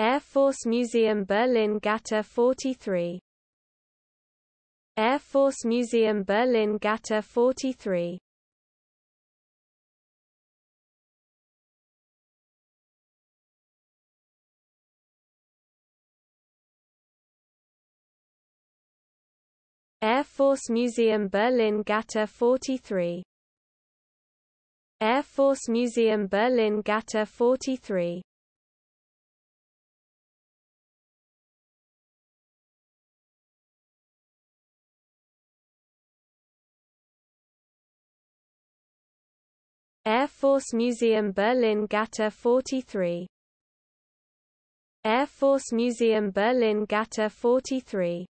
Air Force Museum Berlin Gatow 43 Air Force Museum Berlin Gatow 43 Air Force Museum Berlin Gatow 43 Air Force Museum Berlin Gatow 43 Air Force Museum Berlin Gatow 43 Air Force Museum Berlin Gatow 43